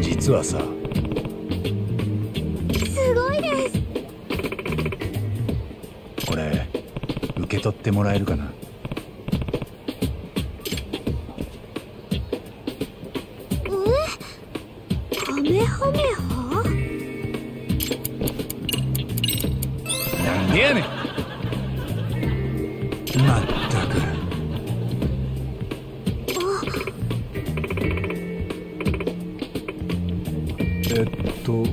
実はさ。すごいです。これ受け取ってもらえるかな？まったくえっと